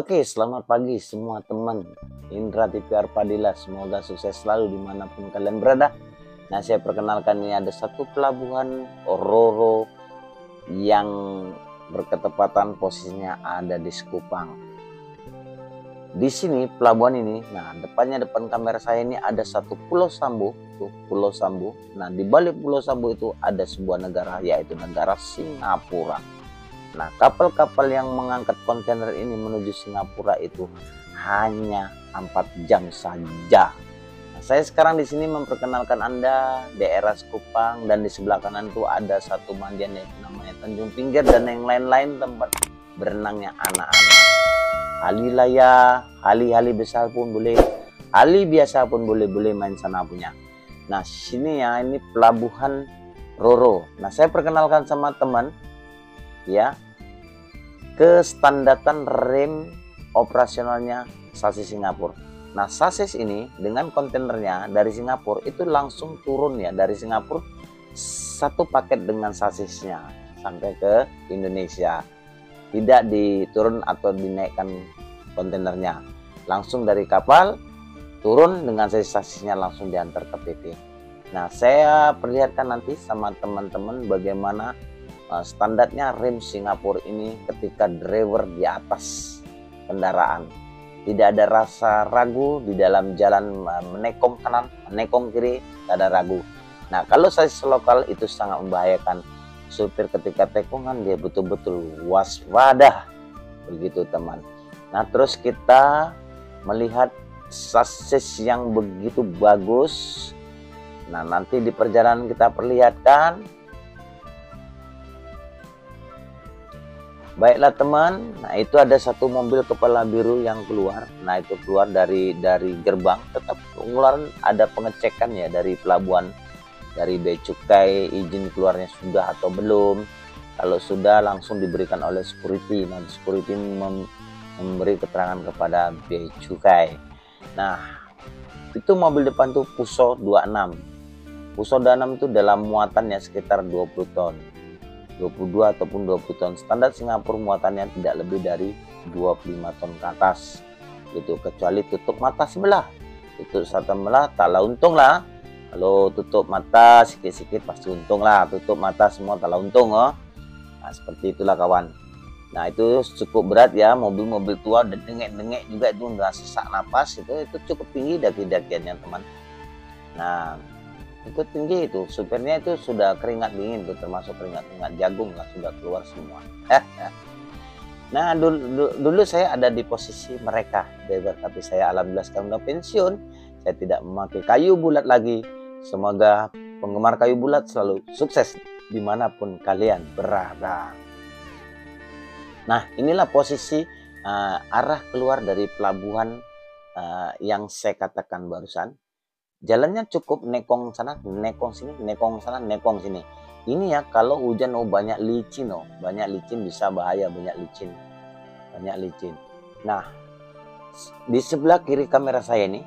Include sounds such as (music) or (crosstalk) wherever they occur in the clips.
Oke, selamat pagi semua teman Indra TPR Padilla. Semoga sukses selalu di mana pun kalian berada. Nah, saya perkenalkan ini ada satu pelabuhan Roro yang berketepatan posisinya ada di Sekupang. Di sini pelabuhan ini, nah depannya depan kamera saya ini ada satu Pulau Sambu, tuh Pulau Sambu. Nah di balik Pulau Sambu itu ada sebuah negara yaitu negara Singapura. Nah, kapal-kapal yang mengangkat kontainer ini menuju Singapura itu hanya 4 jam saja. Nah, saya sekarang di sini memperkenalkan Anda daerah Sekupang dan di sebelah kanan itu ada satu mandian yang namanya Tanjung Pinggir dan yang lain-lain tempat berenangnya anak-anak. Halilaya, hali-hali besar pun boleh, hali biasa pun boleh-boleh main sana punya. Nah, sini ya ini pelabuhan Roro. Nah, saya perkenalkan sama teman ya kestandatan rem operasionalnya sasis Singapura. Nah, sasis ini dengan kontainernya dari Singapura itu langsung turun ya dari Singapura satu paket dengan sasisnya sampai ke Indonesia. Tidak diturun atau dinaikkan kontainernya. Langsung dari kapal turun dengan sasis-sasisnya langsung diantar ke PT. Nah, saya perlihatkan nanti sama teman-teman bagaimana uh, standarnya rem Singapura ini ketika driver di atas kendaraan. Tidak ada rasa ragu di dalam jalan menekong kanan menekong kiri tidak ada ragu. Nah kalau saya lokal itu sangat membahayakan. Supir ketika tekongan dia betul-betul waspada. Begitu teman. Nah terus kita melihat sasis yang begitu bagus. Nah nanti di perjalanan kita perlihatkan Baiklah teman, nah itu ada satu mobil kepala biru yang keluar. Nah itu keluar dari dari gerbang, tetap pengeluaran ada pengecekan ya dari pelabuhan dari bea cukai izin keluarnya sudah atau belum. Kalau sudah langsung diberikan oleh security. Nah security mem memberi keterangan kepada bea cukai. Nah itu mobil depan tuh Puso 26. Puso 26 itu dalam muatannya sekitar 20 ton 22 ataupun 20 ton. Standar Singapura muatannya tidak lebih dari 25 ton ke atas. Itu kecuali tutup mata sebelah. Tutup satu sebelah taklah untung lah. Kalau tutup mata sikit-sikit pasti untung lah. Tutup mata semua taklah untung oh. Nah, seperti itulah kawan. Nah itu cukup berat ya mobil-mobil tua dan dengek-dengek juga itu nggak sesak napas itu itu cukup tinggi daki-dakiannya teman. Nah itu tinggi itu supirnya itu sudah keringat dingin tuh termasuk keringat-keringat jagung lah sudah keluar semua. (laughs) Nah dulu, dulu saya ada di posisi mereka driver. Tapi saya alhamdulillah sekarang udah pensiun. Saya tidak memakai kayu bulat lagi. Semoga penggemar kayu bulat selalu sukses di mana pun kalian berada. Nah inilah posisi uh, arah keluar dari pelabuhan uh, yang saya katakan barusan jalannya cukup nekong sana nekong sini nekong sana nekong sini. Ini ya kalau hujan oh banyak licin oh. Banyak licin bisa bahaya banyak licin. Banyak licin. Nah di sebelah kiri kamera saya ini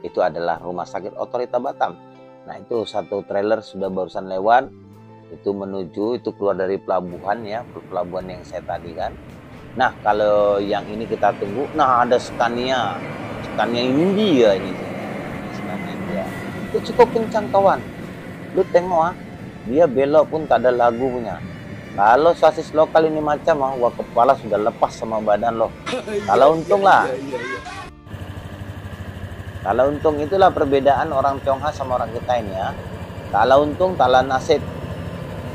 itu adalah rumah sakit otorita Batam. Nah itu satu trailer sudah barusan lewat. Itu menuju itu keluar dari pelabuhan ya pelabuhan yang saya tadi kan. Nah kalau yang ini kita tunggu. Nah ada Scania. Scania India ini cukup kencang kawan. Lu tengok ah. Dia belok pun tak ada lagu punya. Kalau sasis lokal ini macam ah wah kepala sudah lepas sama badan lo. Kalau untung lah. Kalau untung itulah perbedaan orang Tionghoa sama orang kita ini ya kalau untung tala nasib.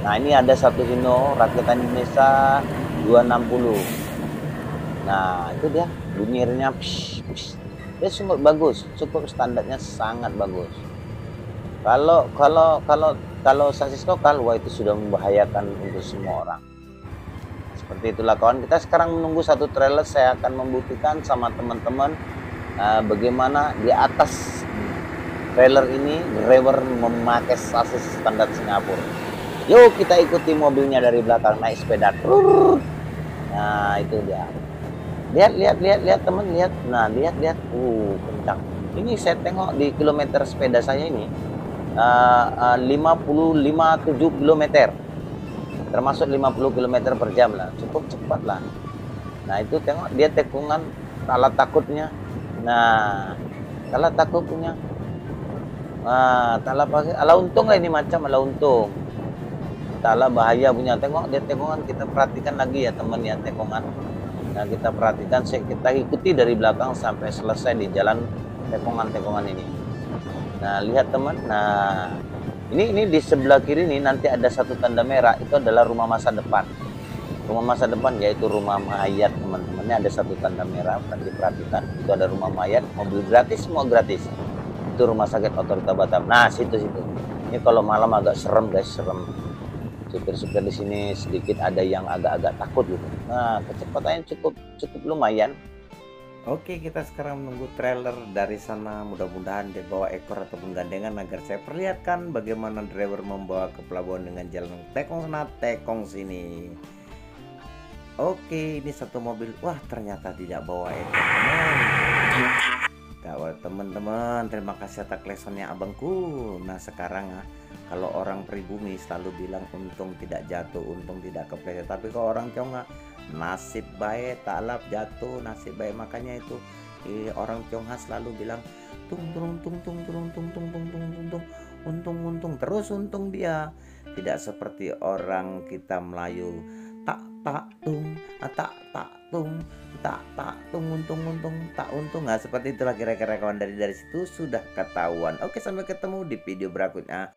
Nah ini ada satu Hino rakitan Indonesia 260 nah itu dia. Bunyinya dia cukup bagus. Cukup standarnya sangat bagus kalau kalau kalau kalau sasis lokal, wah itu sudah membahayakan untuk semua orang. Seperti itulah kawan. Kita sekarang menunggu satu trailer. Saya akan membuktikan sama teman-teman uh, bagaimana di atas trailer ini driver memakai sasis standar Singapura. Yuk kita ikuti mobilnya dari belakang naik sepeda. Nah itu dia. Lihat lihat lihat lihat teman lihat. Nah lihat lihat. Uh kencang. Ini saya tengok di kilometer sepeda saya ini uh, uh, 55 7 km termasuk 50 km per jam lah. Cukup cepat lah. Nah itu tengok dia tekungan tala takutnya. Nah tala takut punya nah tala pakai ala untung lah ini macam ala untung. Tala bahaya punya. Tengok dia tekungan kita perhatikan lagi ya teman ya tekungan. Nah kita perhatikan kita ikuti dari belakang sampai selesai di jalan tekungan-tekungan ini nah lihat teman. Nah ini ini di sebelah kiri ini nanti ada satu tanda merah. Itu adalah rumah masa depan. Rumah masa depan yaitu rumah mayat teman-temannya ada satu tanda merah akan diperhatikan. Itu ada rumah mayat mobil gratis semua gratis. Itu rumah sakit otorita Batam. Nah situ situ. Ini kalau malam agak serem guys serem. Supir-supir di sini sedikit ada yang agak-agak takut gitu. Nah kecepatannya cukup cukup lumayan Oke kita sekarang menunggu trailer dari sana. Mudah-mudahan dia bawa ekor ataupun gandengan agar saya perlihatkan bagaimana driver membawa ke pelabuhan dengan jalan tekong sana tekong sini. Oke ini satu mobil. Wah ternyata tidak bawa ekor Gawat teman-teman. Terima kasih atas lesonnya abangku. Nah sekarang ah, kalau orang pribumi selalu bilang untung tidak jatuh untung tidak kepleset. Tapi kalau orang Tionghoa nasib baik tak jatuh nasib baik. Makanya itu eh, orang Tionghoa selalu bilang tung tung tung tung tung tung tung tung tung tung tung untung untung terus untung dia. Tidak seperti orang kita Melayu tak tak tung tak tak tung tak tak tung untung untung tak untung. Nggak seperti itulah kira-kira kawan dari dari situ sudah ketahuan. Oke sampai ketemu di video berikutnya